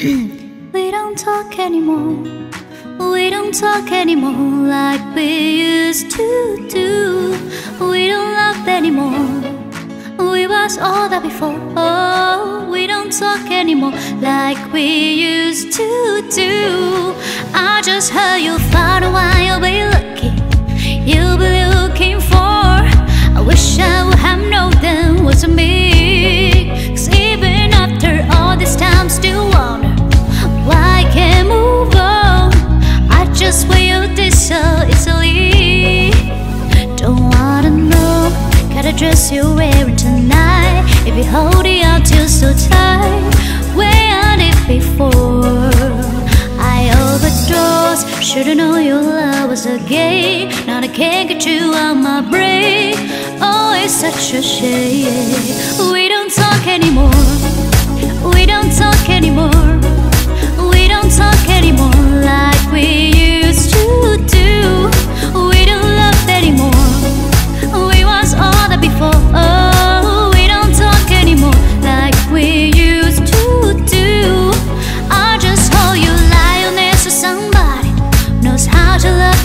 we don't talk anymore. We don't talk anymore like we used to do. We don't love anymore. We was all that before. Oh, we don't talk anymore like we used to do. I just heard you found a dress you're wearing tonight. If you hold it out, you so tight. Where I did before. I overdosed, should've known your love was a game. Now I can't get you out my brain. Oh, it's such a shame. We don't talk anymore.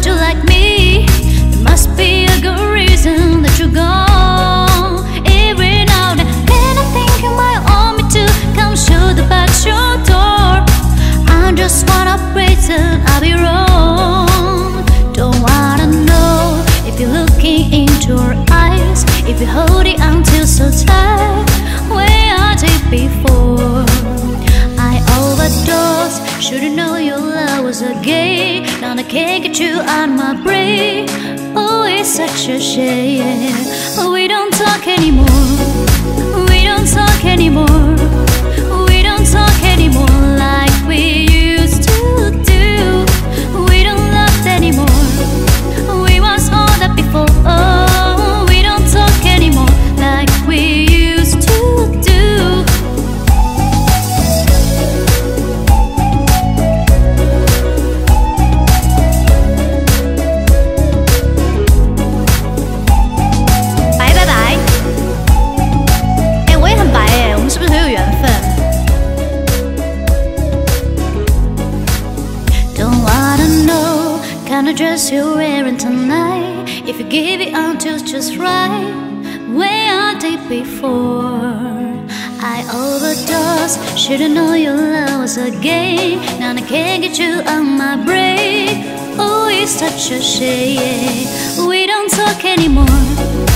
To you like me. There must be a good reason that you're gone. Every now and then I think you might want me to come your door. I just wanna I'll be wrong. Don't wanna know if you're looking into eyes, if you tight. Where before, I overdosed. Should've known your love was a game. Now I can't get you out my brain. Oh, it's such a shame. Oh, we don't talk anymore. We don't talk anymore. Kind of dress you're wearing tonight. If you give it until just right, Way I did before. I overdosed, should've known your love was a game. Now I can't get you on my brain. Oh, it's such a shame. We don't talk anymore.